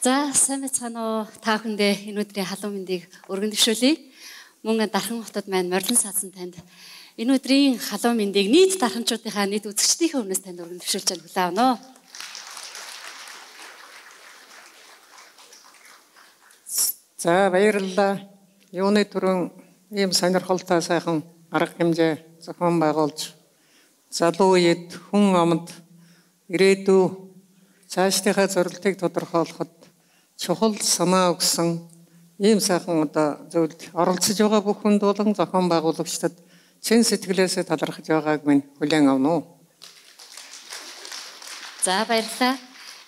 За сайн байцгаана уу та бүхэндээ энэ өдрийн халуун мэндийг өргөн төвшүүлье. Мөн Дархан хотод маань морилон саасан танд энэ өдрийн халуун мэндийг нийт дарханчуудынхаа нийт үзэгчдийнхээ өмнөөс танд өргөн төвшүүлж байна хүлээн авна уу. За баярлалаа. Юуны түрүүн ийм сонирхолтой сайхан арга хэмжээ зохион байгуулж залуу үед хүн амд ирээдүй цаашдынхаа зорилтыг тодорхойлоход чухал санаа өгсөн ийм сайхан одоо зөвлөлд оролцож байгаа бүх хүнд болон зохион байгуулагчдад чин сэтгэлээсээ талархаж байгааг минь хүлээн авна уу. За баярлалаа.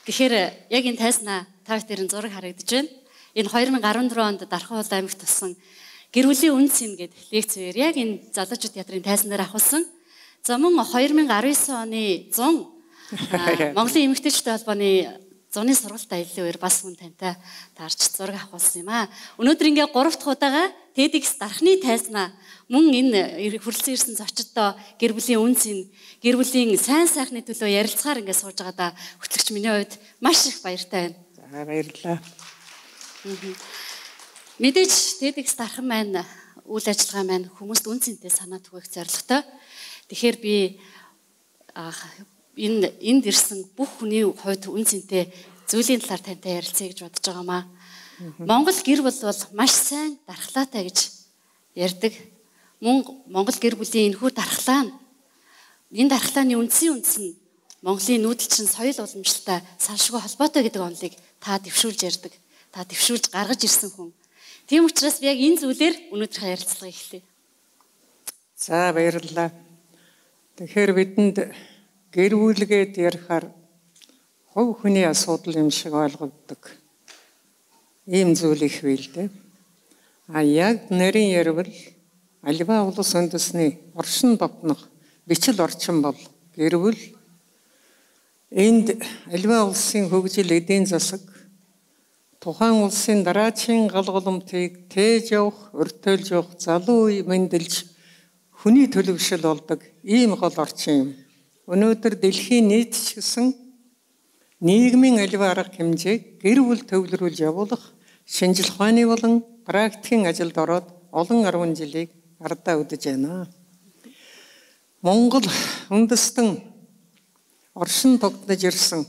Тэгэхээр яг энэ тайснаа та бүхэн зураг харагдаж байна. Энэ 2014 онд Дархан уул аймагт тусан гэр бүлийн үнс юм гээд лекцээр яг энэ залуучууд театрын тайзнаар авахулсан. За мөн 2019 оны 100 Монголын эмэгтэйчүүд холбооны зуны сургалтаа илүү өөр бас хүн тантай таарч зураг авахулсан юм аа. Өнөөдөр ингээ 3 дахь удаага TEDx дархны тайзнаа мөн энэ хүрэлцэн ирсэн зочдтой гэр бүлийн үнцэн гэр бүлийн сайн сайхны төлөө ярилцахаар ингээ сууж байгаадаа хөтлөгч миний хувьд маш их баяртай байна. За баярлалаа. Мэдээж TEDx дархан маань үйл ажиллагаа маань хүмүүст үнцэнтэй санаа түгээх зорилготой. Тэгэхээр би энэ энд ирсэн бүх хүний хувьд үн цэнтэй зүйлийн талаар тантай ярилцъя гэж бодож байгаамаа. Монгол гэр бүл бол маш сайн дархлаатай гэж ярьдаг. Мөн Монгол гэр бүлийн энэхүү дархлаа нь энэ дархлааны үндсийн үндэс нь Монголын нүүдэлчин соёл уламжлалтай салшгүй холбоотой гэдэг онолыг та дэвшүүлж ярьдаг. Та дэвшүүлж гаргаж ирсэн хүн. Тийм учраас би яг энэ зүйлээр өнөөдрийнхөө ярилцлагыг эхлэе. За баярлалаа. Тэгэхээр бидэнд гэр бүлгээд ярихаар хувь хүний асуудал юм шиг ойлгогддог. Ийм зүйл их вэ л дээ. А яг нарийн ярил альва улс үндэсний оршин тогтнох бичил орчин бол гэр бүл энд альва улсын хөгжил эдийн засаг тухайн улсын дараачийн галголомтыг тээж явах, өртөөлж явах залуу үе мэндэлж хүний төлөвшил болдог ийм гол орчин юм. Өнөөдөр дэлхийн нийт ч гэсэн нийгмийн аливаа арга хэмжээг гэр бүл төвлөрүүлж явуулах шинжил ухааны болон практикийн ажилд ороод олон 10 жилийг ардаа үдэж байна. Монгол үндэстэн оршин тогтнож ирсэн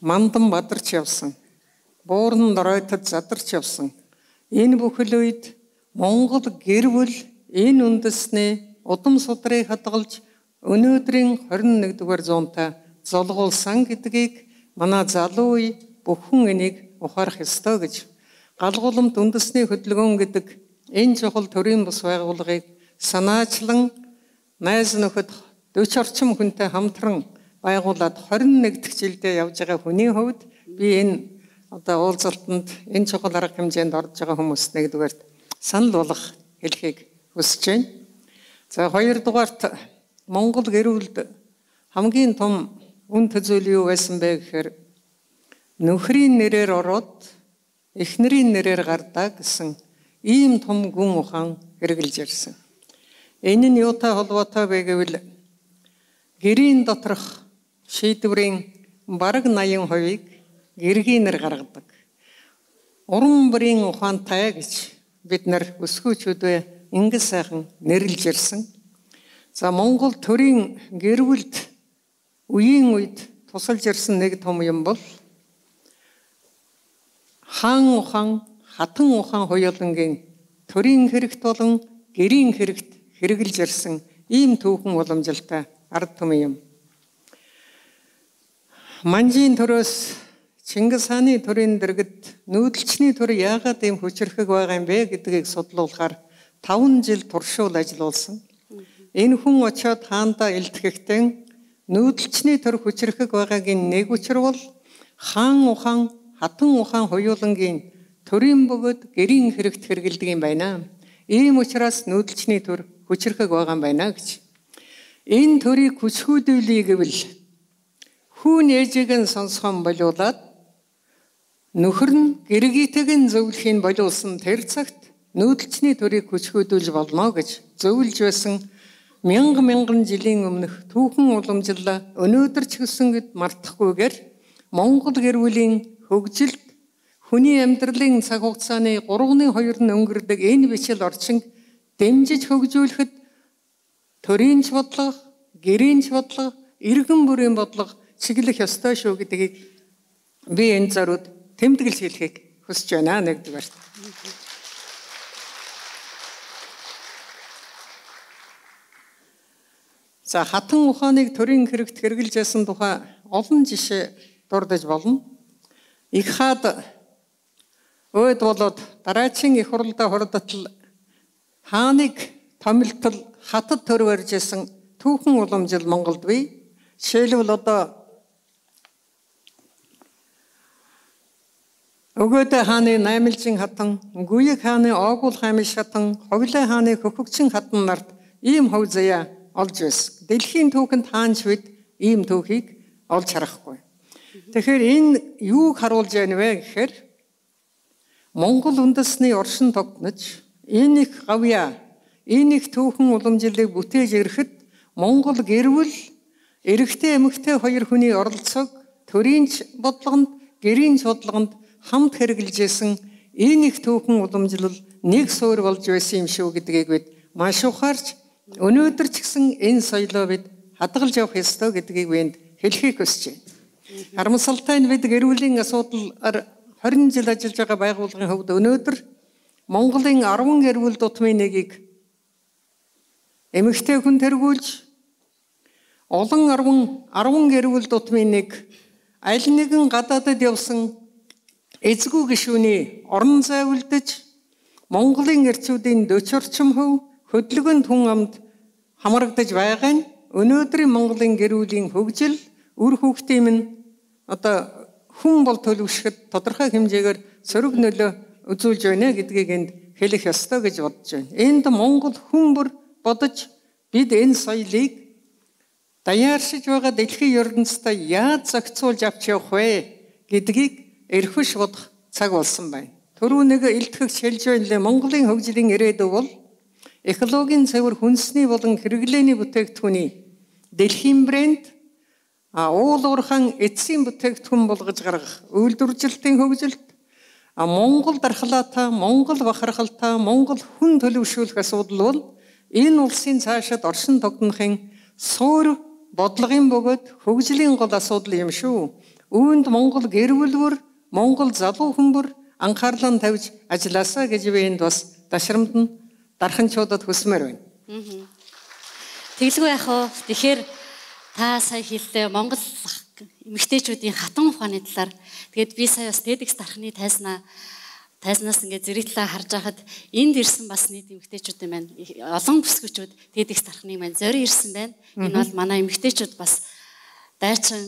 мандан бадарч явсан буурн доройтод задарч явсан энэ бүхэл үед Монгол гэр бүл энэ үндэсний удам судрыг хадгалж Өнөөдрийн 21 дугаар зуунтай золгуулсан гэдгийг манай залуу үе бүхэн энийг ухаарах ёстой гэж галгууламт үндэсний хөдөлгөөн гэдэг энэ чухал төрийн бус байгууллагыг санаачлан найз нөхөд 40 орчим хүнтэй хамтран байгуулад 21 дахь жилдээ явж байгаа хүний хувьд би энэ одоо уулзалтанд энэ чухал арга хэмжээнд орж байгаа хүмүүст нэгдүгээр санал болгох хэлхийг хүсэж байна. За хоёрдугаарт Монгол гэр бүлд хамгийн том үн төзөөл юу байсан бэ гэхээр нөхрийн нэрээр ороод эхнэрийн нэрээр гардаа гэсэн ийм том гүн ухаан хэрэгжилж ирсэн. Энэ нь юутай холбоотой вэ гэвэл гэрийн доторх шийдвэрийн бараг 80%-ийг гэргийнэр гаргадаг. Уран бүрийн ухаантай гэж бид нар өсгөөчүүдөө ингэ сайхан нэрлж ирсэн. За Монгол төрийн гэр бүлд үеийн үед тусалж ирсэн нэг том юм бол хаан ухан хатан ухан хоёулангийн төрийн хэрэгт болон гэрийн хэрэгт хэрэгжилж ирсэн ийм түүхэн уламжилтай ард түмэн юм. Манжийн төрөөс Чингис хааны төрийн дэргэд нүүдэлчний төр яагаад ийм хүчрэхэг байгаа юм бэ гэдгийг судлуулахаар 5 жил туршуул ажиллуулсан. Энэ хүн очиод хаандаа илтгэхдээ нүүдэлчний төр хүчрэхэг байгаагийн нэг учир бол хаан ухаан хатан ухаан хоёулангийн төрийн бөгөөд гэрийн хэрэгт хэрэгэлдэг юм байна. Ийм учраас нүүдэлчний төр хүчрэхэг байгаа юм байна гэж. Энэ төрийг хүчгүүдүүлээ гэвэл хүүн ээжийг нь сонсхон болиулаад нөхөр нь гэргийтэйг нь зөвлөхийг болиулсан тэр цагт нүүдэлчний төрийг хүчгүүдүүлж болно гэж зөвлөж байсан мянган мянган жилийн өмнөх түүхэн уламжлал өнөөдөр ч гэсэнгд мартахгүйгээр Монгол гэр бүлийн хөгжилд хүний амьдралын цаг хугацааны 3-2 нь өнгөрдөг энэ бичил орчин дэмжиж хөгжүүлэхэд төрийнч бодлого, гэрийнч бодлого, иргэн бүрийн бодлого чиглэх ёстой шүү гэдгийг би энэ зарууд тэмдэглэж хэлхийг хүсэж байна нэгдүгээр. За хатан ухааныг төрийн хэрэгт хэрэгжилж ясан тухай олон жишээ дурдж болно. Их хаад өөд болоод дараачийн их хурлдаа хордотл хааныг томилтол хатад төр барьжсэн түүхэн уламжил Монголд бий. Жишээлбэл одоо Өгөөдө хааны наймалжин хатан, Гүйэг хааны Оогуул хаймш хатан, Хоглой хааны Хөхөгчин хатан нарт ийм хов заяа олж байсан. Дэлхийн түүхэнд хаанч бид ийм түүхийг олж харахгүй. Тэгэхээр энэ юуг харуулж байна вэ гэхээр Монгол үндэсний оршин тогтнож энэ их гавья энэ их түүхэн уламжлалыг бүтээж ирэхэд Монгол гэрвэл эрэгтэй эмэгтэй хоёр хүний оролцоог төрийн бодлогонд гэрийн бодлогонд хамт хэрэгжилжсэн энэ их түүхэн уламжлал нэг суурь болж байсан юм шүү гэдгийг бид маш ухаарч өнөөдөр ч гэсэн энэ соёлоо бид хадгалж явах ёстой гэдгийг биэнд хэлхийг хүсэж байна. Харамсалтай нь бид гэр бүлийн асуудал 20 жил ажиллаж байгаа байгууллагын хувьд өнөөдөр Монголын 10 гэр бүл дутмын нэгийг эмэгтэй хүн тэргүүлж олон 10 10 гэр бүл дутмын нэг аль нэгэн гадаадад явсан эзгүй гишүүний орон зай үлдэж Монголын эрчүүдийн 40 орчим хөв хөдөлгөөн түн амд хамрагдаж байгаа нь өнөөдрийн Монголын гэр бүлийн хөгжил үр хөвгтийн минь одоо хүн бол төлөвшөхөд тодорхой хэмжээгээр сөрөг нөлөө үзүүлж байна гэдгийг энд хэлэх ёстой гэж бодож байна. Энд Монгол хүн бүр бодож бид энэ соёлыг даяаршиж байгаа дэлхийн ертөнцид яаж зохицуулж авч явах вэ гэдгийг эрхвш бодох цаг болсон байна. Төрөө нэг илтгэгч хэлж байлаа Монголын хөгжлийн ирээдүй бол экологийн цэвэр хүнсний болон хэрэглээний бүтээгдэхүүний дэлхийн брэнд а уул уурхайн эцсийн бүтээгдэхүүн болгож гаргах үйлдвэржилтийн хөгжилт а Монгол дархлаатай, Монгол бахархалтай, Монгол хүн төлөвшүүлэх асуудал бол энэ улсын цаашид оршин тогтнохын суур бодлогын бөгөөд хөгжлийн гол асуудал юм шүү. Үүнд Монгол гэр бүлвэр, Монгол залуу хүмүүр анхаарлаа тавьж ажилласаа гэж би энд бас дашрамд нь дарханчуудад хүсмээр байна. Тэглгүй яах вэ? Тэгэхээр та сая хэллээ Монгол эмэгтэйчүүдийн хатан ухааны талаар тэгээд би сая бас TEDx дарахны тайзнаа тайзнаас ингээд зэрэгтлээ харж байхад энд ирсэн бас нийт эмэгтэйчүүд юм байна. Олон бүсгүүчүүд TEDx дарахны маань зорин ирсэн байна. Энэ бол манай эмэгтэйчүүд бас дайчин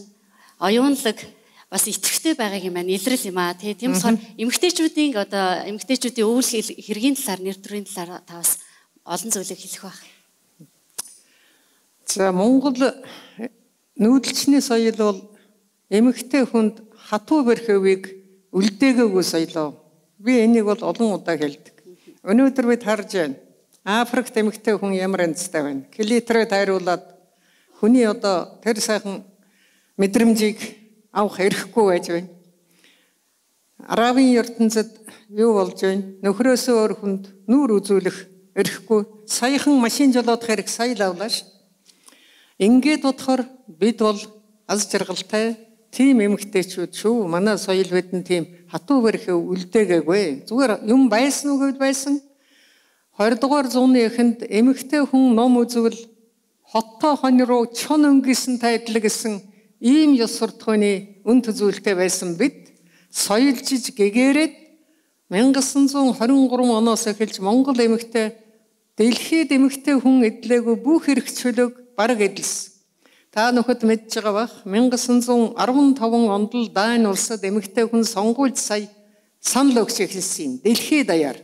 оюунлаг бас итгэвтэй байгааг юм байна. Илрэл юм аа. Тийм болохоор эмэгтэйчүүдийн одоо эмэгтэйчүүдийн өвөл хэргийн талаар нэр төрийн талаар та бас олон зүйлийг хэлэх байх. За Монгол нүүдэлчний соёл бол эмэгтэй хүнд хатуу бэрхөвийг үлдээгээгүй соёлоо. Би энийг бол олон удаа хэлдэг. Өнөөдөр бид харж байна. Африкт эмэгтэй хүн ямар амьдтай байна. Клитрээ тайруулаад хүний одоо тэр сайхан мэдрэмжийг авах эрхгүй байж байна. Арабын ертөнцид юу болж байна? Нөхрөөсөө өөр хүнд нүүр үзүүлэх эрхгүй. Саяхан машин жолоодох хэрэг сая лавлаа ш. Ингээд бодохоор бид бол аз жаргалтай тийм эмгтээчүүд шүү. Манай соёл бидэн тийм хатуу бэрхээ үлдээгээгүй. Зүгээр юм байсан уу гэвэл байсан. 20 дугаар зууны эхэнд эмгтээ хүн ном үзвэл хоттой хон руу чон өнгөсөн тайдал гэсэн ийм ёс суртахууны үн төзүүлэлтэй байсан бид соёлжиж гэгээрээд 1923 оноос эхэлж Монгол эмэгтэй дэлхийд эмэгтэй хүн эдлээгүй бүх эрх чөлөөг бараг эдэлсэн. Та нөхөд мэдж байгаа бах 1915 онд л Дани улсад эмэгтэй хүн сонгуульд сая санал өгч эхэлсэн юм. Дэлхийд даяар.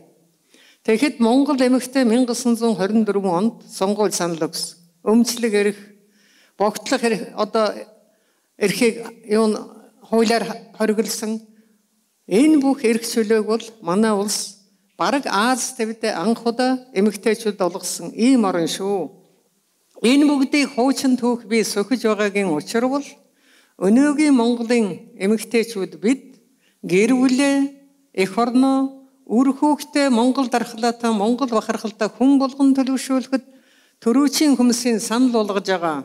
Тэгэхэд Монгол эмэгтэй 1924 онд сонгуульд санал өгсөн. Өмчлөг эрх, богтлох эрх одоо эрхийг юу хуулиар хориглосон? Энэ бүх эрх чөлөөг бол манай улс бараг Аз тавьд анх удаа эмэгтэйчүүд олгосон. Ийм орн шүү. Энэ бүгдийг хуучин түүх би сөхөж байгаагийн учир бол өнөөгийн Монголын эмэгтэйчүүд бид гэр бүлээ, эх орноо, үр хүүхдээ Монгол дархлаатай Монгол бахархалтай хүн болгон төлөвшүүлэхэд төрөөчийн хүмүүсийн санал болгож байгаа.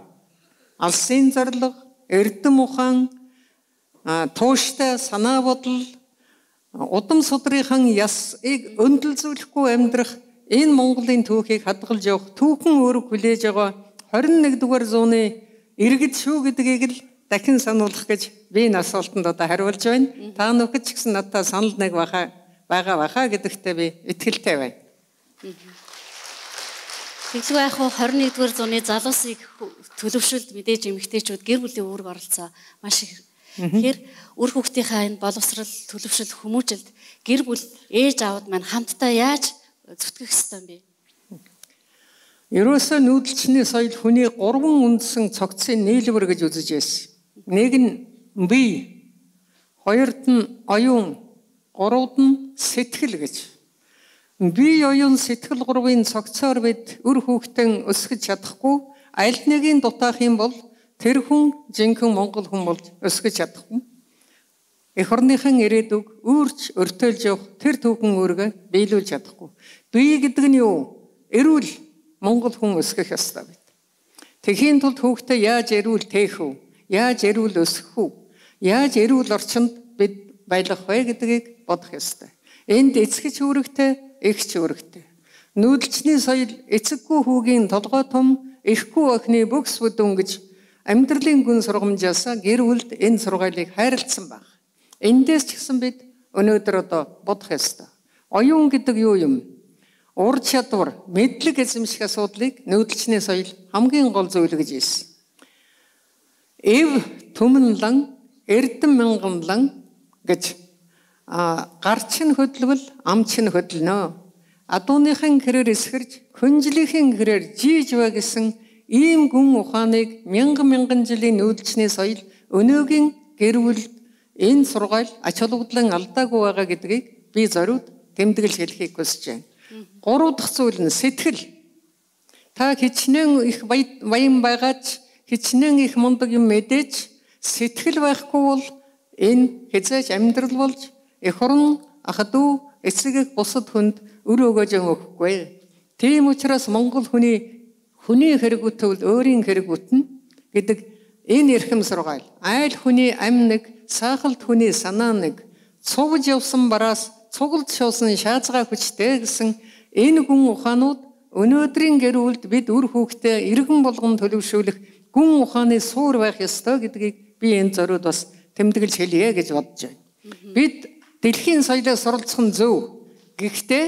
Алсын зориг, эрдэм ухаан, тууштай санаа бодол, удам судрынхан ясыг өндөлзүүлэхгүй амьдрах энэ Монголын түүхийг хадгалж явах түүхэн өөрөг хүлээж байгаа 21 дугаар зууны иргэд шүү гэдгийг л дахин сануулах гэж би энэ асуултанд одоо хариулж байна. Та нөхөд ч гэсэн надад санал нэг баха байгаа баха гэдэгтээ би итгэлтэй байна. Тэглүү яг 21-р зууны залуусыг төлөвшөлд мэдээж эмэгтэйчүүд гэр бүлийн үүрэг оролцоо маш их. Тэгэхээр үр хүүхдийнхаа энэ боловсрал төлөвшөл хүмүүжилд гэр бүл ээж аавд маань хамтдаа яаж зүтгэх ёстой юм бэ? Ерөөсөө нүүдэлчний соёл хүний гурван үндсэн цогцын нийлбэр гэж үзэж байсан. Нэг нь бие, хоёрд нь оюун, гуравд нь сэтгэл гэж. Бие, оюун, сэтгэл гурвын цогцоор бид үр хүүхдэн өсгөж чадахгүй аль нэгийг дутаах юм бол тэр хүн жинхэнэ монгол хүн болж өсгөж чадахгүй. Эх орныхан ирээдүг өөрч өртөөлж явах тэр түүхэн өөргөө биелүүлж чадахгүй. Бие гэдэг нь юу? Эрүүл монгол хүн өсгөх ёстой бид. Тэхийн тулд хүүхдээ яаж эрүүл тээх вэ? Яаж эрүүл өсгөх үү? Яаж эрүүл орчинд бид байлгах вэ гэдгийг бодох ёстой. Энд эцэгч үүрэгтэй, эгч үүрэгтэй. Нүүдэлчний соёл эцэггүй хүүгийн толгой том, эрхгүй охины бөхс бүдүүн гэж амьдралын гүн сургамжаасаа гэр бүлд энэ сургаалыг хайрлцсан баг. Эндээс ч гэсэн бид өнөөдөр одоо бодох ёстой. Оюун гэдэг юу юм? Ур чадвар, мэдлэг эзэмших асуудлыг нүүдэлчний соёл хамгийн гол зүйл гэж хэлсэн. Эв түмэнлэн эрдэм мянганлан гэж а гарч нь хөдлөвл амч нь хөдлөнө. Адууныхан хэрээр эсгэрж хүнжлийнхэн хэрээр жийж бай гэсэн ийм гүн ухааныг мянган мянган жилийн нүүдэлчний соёл өнөөгийн гэр бүл энэ сургаал ач холбогдлон алдаагүй байгаа гэдгийг би зориуд тэмдэглэж хэлхийг хүсэж байна. Гурав дахь зүйл нь сэтгэл. Та хичнээн их баян байгаач хичнээн их мундаг юм мэдээж сэтгэл байхгүй бол энэ хязгаарч амьдрал болж эх орон ах ドゥ эцэг бусад хүнд өр өгөөж өгөхгүй. Тийм учраас Монгол хүний хүний хэрэгүтвэл өөрийн хэрэгүтэн гэдэг энэ эрхэм сургаал айл хүний амь нэг саахалт хүний санаа нэг цугж явсан бараас цуглд шуусан шаазгаа хүчтэй гэсэн энэ гүн ухаанууд өнөөдрийн гэр бүлд бид үр хүүхдээ иргэн болгон төлөвшүүлэх гүн ухааны суур байх ёстой гэдгийг би энэ зориуд бас тэмдэглэж хэлье гэж бодож байна. Бид дэлхийн соёлоос суралцах нь зөв. Гэхдээ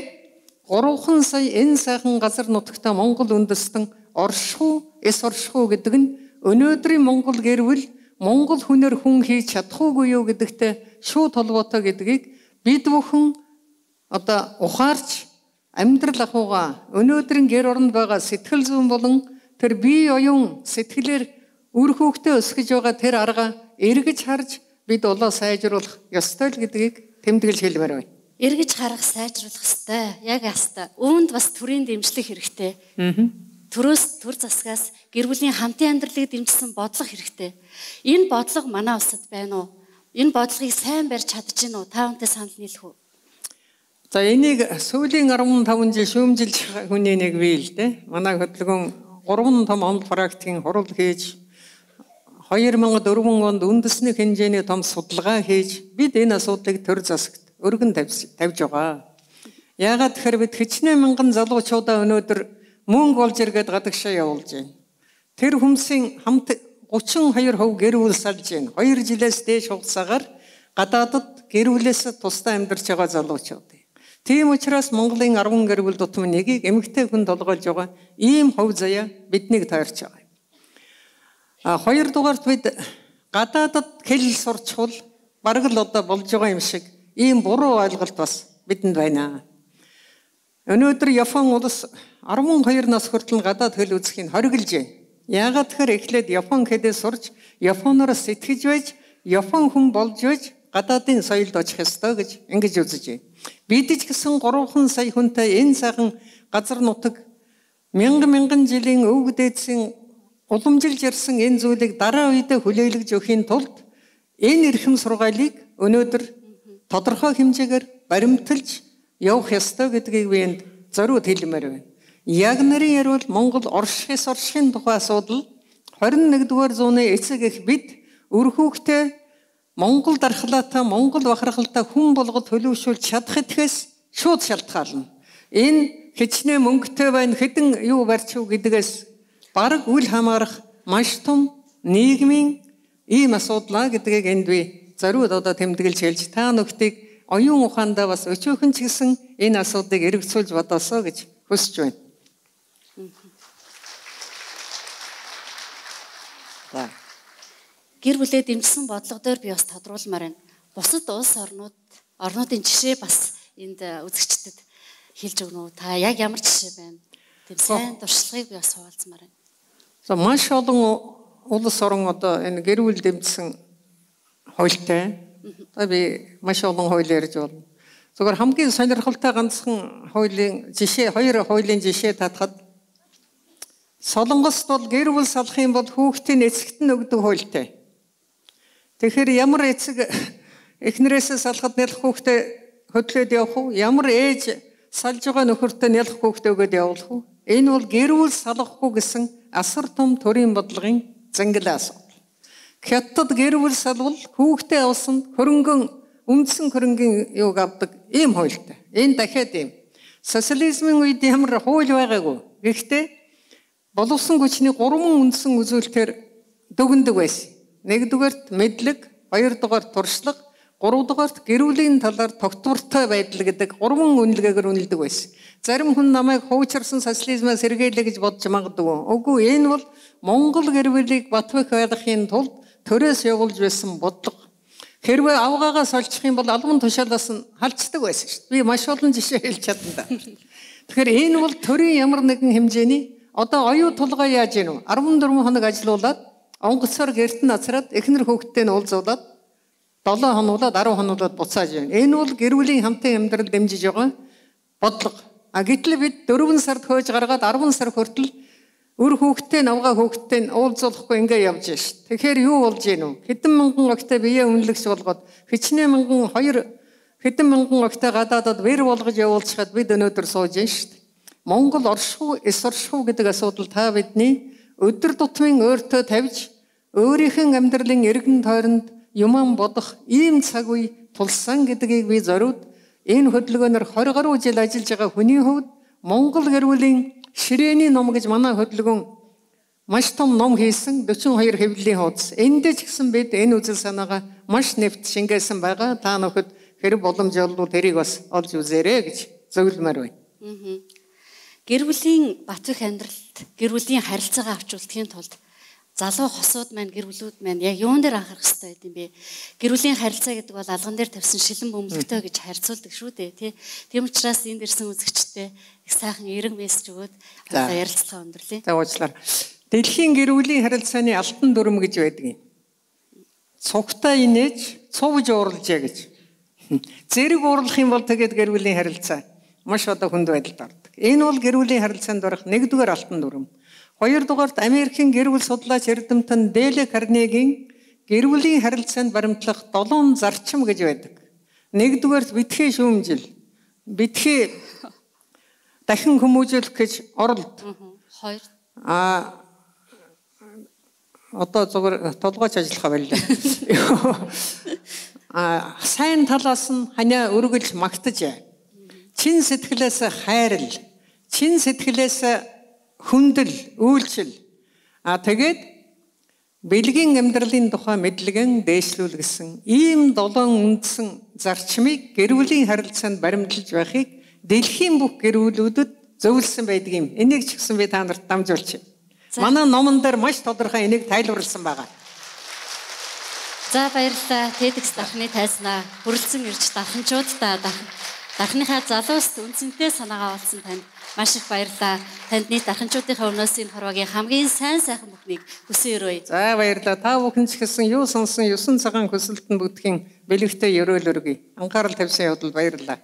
3хан сая энэ сайхан газар нутагта Монгол үндэстэн оршихуу, эс оршихуу гэдэг нь өнөөдрийн Монгол гэр бүл Монгол хүнээр хүн хийж чадахгүй юу гэдэгтээ шууд холбоотой гэдгийг бид бүхэн одоо ухаарч амьдрал ахуйгаа өнөөдрийн гэр оронд байгаа сэтгэл зүйн болон Тэр бие оюун сэтгэлээр үр хүүхдээ өсгөж байгаа тэр арга эргэж харж бид улаа сайжруулах ёстой л гэдгийг тэмдэглэж хэлмээр байна. Эргэж харах сайжруулах ёстой. Яг яста. Үүнд бас төрийн дэмжлэг хэрэгтэй. Төрөөс төр засгаас гэр бүлийн хамтын амьдралыг дэмжсэн бодлого хэрэгтэй. Энэ бодлого манай улсад байна уу? Энэ бодлогыг сайн барьж чадчихэв үү? Та өнтэй санал нийлэх үү? За энийг сүүлийн 15 жил шүүмжилж хүний нэг бий л дээ. Манай хөдөлгөөн гурван том онл практикийн хурал хийж 2004 онд үндэсний хэмжээний том судалгаа хийж бид энэ асуудлыг төр засагт өргөн тавьж байгаа. Яагаад тэгэхээр бид хичнээн мянган залуучуудаа өнөөдөр мөнгө олж иргээд гадагшаа явуулж байна. Тэр хүмүүсийн хамт 32% гэр бүл салж байна. 2 жилээс дээш хугацаагаар гадаадд гэр бүлээс тусдаа амьдарч байгаа залуучууд. Тийм учраас Монголын 10 гэр бүл дутмын нэгийг эмэгтэй хүн толгойлж байгаа ийм хувь заяа биднийг тойрч байгаа. А хоёрдугаарт бид гадаадд хэл сурчвал бараг л одоо болж байгаа юм шиг ийм буруу ойлголт бас бидэнд байна. Өнөөдөр Япон улс 12 нас хүртэл гадаад хэл үзэхийг хориглож байна. Яагаад тэгэхээр эхлээд Япон хэлээ сурч Японоор сэтгэж байж Япон хүн болж байж гадаадын соёлд очих ёстой гэж ингэж үзэж байна. Бид ч гэсэн 3 сая хүнтэй энэ сайхан газар нутаг мянган мянган жилийн өвөг дээдсийн уламжилж ирсэн энэ зүйлийг дараа үедээ хүлээлгэж өгөхийн тулд энэ эрхэм сургаалыг өнөөдөр тодорхой хэмжээгээр баримталж явах ёстой гэдгийг би энд зориуд хэлмээр байна. Яг нарын ярил Монгол оршихээс оршихын тухай асуудал 21-р зууны эцэг их бид өр хүүхдээ Монгол дархлаатай Монгол бахархалтай хүн болгоод төлөвшүүлж чадах этгээс шууд шалтгаална. Энэ хичнээн мөнгөтэй байна хэдэн юу барьчих уу гэдгээс бараг үл хамаарах маш том нийгмийн ийм асуудлаа гэдгийг энд би зориуд одоо тэмдэглэж хэлж та нөхдийг оюун ухаандаа бас өчөөхөн ч гэсэн энэ асуудыг эргэцүүлж бодосоо гэж хүсэж байна. За. Гэр бүлээ дэмжсэн бодлого дээр би бас тодруулмаар байна. Бусад улс орнууд орнуудын жишээ бас энд үзэгчдэд хэлж өгнө үү? Та яг ямар жишээ байна? Тийм сайн туршлагыг би бас хуваалцмаар байна. За маш олон улс орон одоо энэ гэр бүл дэмжсэн хуультай. Одоо би маш олон хууль ярьж байна. Зөвхөн хамгийн сонирхолтой ганцхан хуулийн жишээ хоёр хуулийн жишээ татхад Солонгост бол гэр бүл салах юм бол хүүхдийн эцэгт нь өгдөг хуультай. Тэгэхээр ямар эцэг эхнэрээсээ салахад нялх хүүхдээ хөдлөөд явах уу? Ямар ээж салж байгаа нөхөртөө нялх хүүхдээ өгөөд явуулах уу? Энэ бол гэр бүл салахгүй гэсэн асар том төрийн бодлогын зангил асуудал. Хятад гэр бүл салвал хүүхдээ авсан хөрөнгөн үндсэн хөрөнгөний юуг авдаг ийм хуультай. Энэ дахиад ийм. Социализмын үед ямар хууль байгаагүй. Гэхдээ боловсон хүчний гурван үндсэн үзүүлэлтээр дүгндэг байсан. Нэгдүгээрт мэдлэг, хоёрдугаар туршлага, гуравдугаарт гэрүүлийн талаар тогтвортой байдал гэдэг гурван үнэлгээгээр үнэлдэг байсан. Зарим хүн намайг хуучирсан социализмаас сэргээлээ гэж бодож магадгүй. Үгүй энэ бол Монгол гэр бүлийг батвах байхын тулд төрөөс явуулж байсан бодлого. Хэрвээ авгаагаас олчих юм бол албан тушаалаас нь халцдаг байсан шүү дээ. Би маш олон жишээ хэлж чадна да. Тэгэхээр энэ бол төрийн ямар нэгэн хэмжээний одоо оюу тулгай яаж гинв 14 хоног ажиллаулаад онгоцоор гэрт нь ацраад эхнэр хүүхдтэй нь уулзуулаад 7 хоноглоод 10 хоноглоод буцааж байна. Энэ бол гэр бүлийн хамтын амьдрал дэмжиж байгаа бодлого. А гэтэл бид 4 сард хөөж гаргаад 10 сар хүртэл өр хүүхдтэй навгаа хүүхдтэй уулзуулахгүй ингээ явж шít. Тэгэхээр юу болж гин үү? Хэдэн мянган огтой бие үнэлэгч болгоод хичнээн мянган хоёр хэдэн мянган огтой гадаадад вэр болгож явуулчихад бид өнөөдөр сууж шít. Монгол оршихуу, эс оршихуу гэдэг асуудал та бидний өдөр тутмын өөртөө тавьж өөрийнх нь амьдралын эргэн тойронд юман бодох ийм цаг үе тулсан гэдгийг би зориуд энэ хөдөлгөөнөр 20 гаруй жил ажиллаж байгаа хүний хувьд Монгол гэр бүлийн Ширээний ном гэж манай хөдөлгөөн маш том ном хийсэн 42 хэвлэлийн хуудас. Эндээ ч гэсэн бид энэ үзэл санаагаа маш нэвт шингээсэн байгаа. Та нөхөд хэрэг боломж олбол тэрийг бас олж үзээрэй гэж зөвлөмөр байна. Гэр бүлийн батвах амьдралд гэр бүлийн харилцаагаа авч үлдэхийн тулд залуу хосууд маань гэр бүлүүд маань яг юун дээр анхаарах хэрэгтэй гэдэм бэ? Гэр бүлийн харилцаа гэдэг бол алган дээр тавьсан шилэн бөмбөлтөө гэж харьцуулдаг шүү дээ, тий. Тийм учраас энд ирсэн үзэгчтэй их сайхан эрен мессеж өгөөд ярилцлага өндөрлөе. За уучлаарай. Дэлхийн гэр бүлийн харилцааны алтан дүрм гэж байдаг юм. Цугтаа инээж, цувж уурлжээ гэж. Зэрэг уурлах юм бол тэгээд гэр бүлийн харилцаа маш одоо хүнд байдалд ордог. Энэ бол гэр бүлийн харилцаанд орох нэгдүгээр алтан дүрм. Хоёрдугаарт Америкийн гэр бүл судлаач эрдэмтэн Дэле Карнегийн гэр бүлийн харилцаанд баримтлах долоон зарчим гэж байдаг. Нэгдүгээрт битгий шүүмжил. Битгий дахин хүмүүжүүлэх гэж оролд. Хоёр. А одоо зөвхөн толгойч ажиллахаа байлаа. А сайн талаас нь ханиа өргөлж магтаж. Чин сэтгэлээс хайрл. Чин сэтгэлээс хүндэл, үйлчил. А тэгээд бэлгийн амьдралын тухай мэдлэгэн дээшлүүлгэсэн ийм долоон үндсэн зарчмыг гэр бүлийн харилцаанд баримтлаж байхыг дэлхийн бүх гэр бүлүүдэд зөвлөсөн байдаг юм. Энийг ч гэсэн би та нарт дамжуулчих. Манай номон дээр маш тодорхой энийг тайлбарлсан байгаа. За баярлалаа. TEDx дахны тайзнаа хүрэлцэн ирж даханчуудаа дахныхаа залууст үнцэнтэй санаагаа олсон танд Маш их баярлалаа. Танд нийт дарханчуудынхаа өрнөөс энэ хорвогийн хамгийн сайн сайхан бүхнийг хүсэн өрөөе. За баярлалаа. Та бүхэн ч гэсэн юу сонсон 9 цагаан хөсөлтөнд бүгдхийн бэлэгтэй өрөөл өргөе. Анхаарал тавьсан явдал баярлалаа.